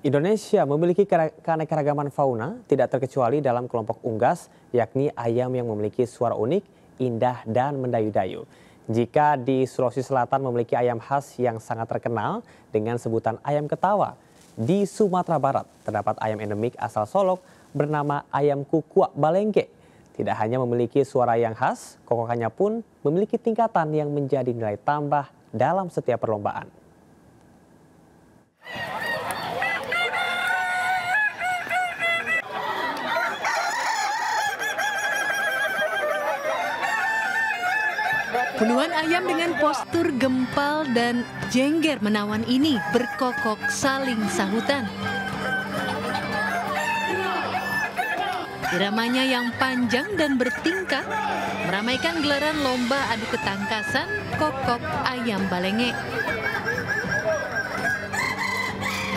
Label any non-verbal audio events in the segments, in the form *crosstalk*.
Indonesia memiliki keanekaragaman fauna tidak terkecuali dalam kelompok unggas, yakni ayam yang memiliki suara unik, indah, dan mendayu-dayu. Jika di Sulawesi Selatan memiliki ayam khas yang sangat terkenal dengan sebutan ayam ketawa, di Sumatera Barat terdapat ayam endemik asal Solok bernama ayam kukuak balengke. Tidak hanya memiliki suara yang khas, kokokannya pun memiliki tingkatan yang menjadi nilai tambah dalam setiap perlombaan. Puluhan ayam dengan postur gempal dan jengger menawan ini berkokok saling sahutan. Iramanya yang panjang dan bertingkat meramaikan gelaran lomba adu ketangkasan kokok ayam balengek.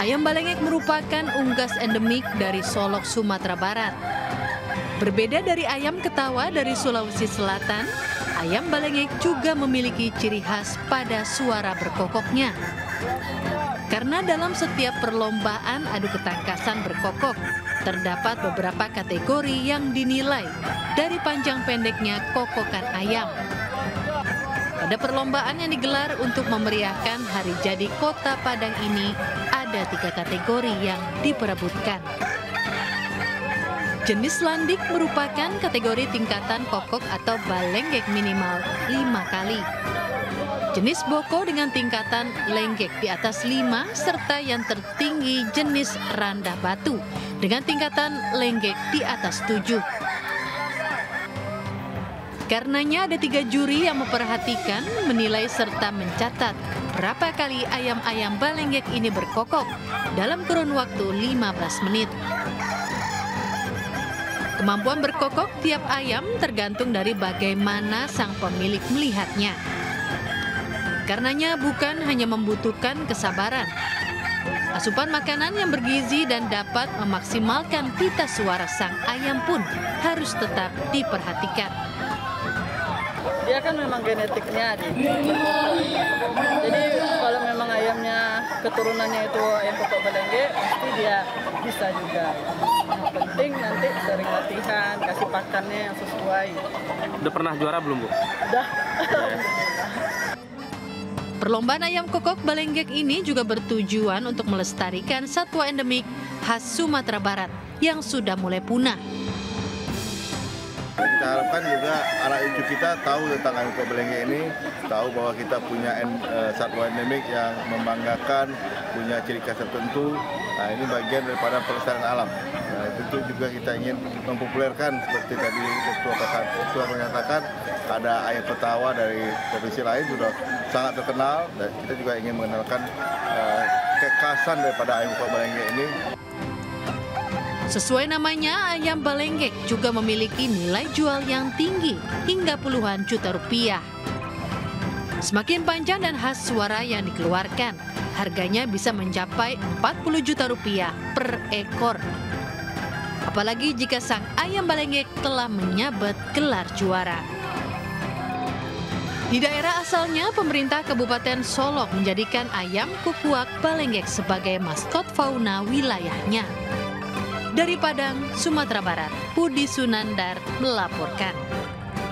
Ayam balengek merupakan unggas endemik dari Solok, Sumatera Barat. Berbeda dari ayam ketawa dari Sulawesi Selatan, ayam balengek juga memiliki ciri khas pada suara berkokoknya. Karena dalam setiap perlombaan adu ketangkasan berkokok, terdapat beberapa kategori yang dinilai dari panjang pendeknya kokokan ayam. Pada perlombaan yang digelar untuk memeriahkan hari jadi kota Padang ini, ada tiga kategori yang diperebutkan. Jenis landik merupakan kategori tingkatan kokok atau balenggek minimal lima kali. Jenis boko dengan tingkatan lenggek di atas lima serta yang tertinggi jenis randah batu dengan tingkatan lenggek di atas tujuh. Karenanya ada tiga juri yang memperhatikan, menilai serta mencatat berapa kali ayam-ayam balenggek ini berkokok dalam kurun waktu 15 menit. Kemampuan berkokok tiap ayam tergantung dari bagaimana sang pemilik melihatnya. Karenanya bukan hanya membutuhkan kesabaran. Asupan makanan yang bergizi dan dapat memaksimalkan pita suara sang ayam pun harus tetap diperhatikan. Dia kan memang genetiknya di Jadi kalau memang ayamnya keturunannya itu ayam kokok belengge, pasti dia bisa juga. Latihan, kasih pakannya yang sesuai. Udah pernah juara belum, Bu? Udah. *laughs* Perlombaan ayam kokok balenggek ini juga bertujuan untuk melestarikan satwa endemik khas Sumatera Barat yang sudah mulai punah. Kita harapkan juga anak cucu kita tahu tentang ayam kokok belengge ini, tahu bahwa kita punya uh, satwa endemik yang membanggakan, punya ciri khas tertentu. Nah, ini bagian daripada pelestarian alam. Nah, tentu juga kita ingin mempopulerkan seperti tadi ketua ketua menyatakan ada ayam petawa dari provinsi lain sudah sangat terkenal dan kita juga ingin mengenalkan uh, kekhasan daripada ayam belengge ini. Sesuai namanya, ayam balenggek juga memiliki nilai jual yang tinggi hingga puluhan juta rupiah. Semakin panjang dan khas suara yang dikeluarkan, harganya bisa mencapai 40 juta rupiah per ekor. Apalagi jika sang ayam balenggek telah menyabet gelar juara. Di daerah asalnya, pemerintah Kabupaten Solok menjadikan ayam kukuak balenggek sebagai maskot fauna wilayahnya. Dari Padang, Sumatera Barat, Budi Sunandar melaporkan.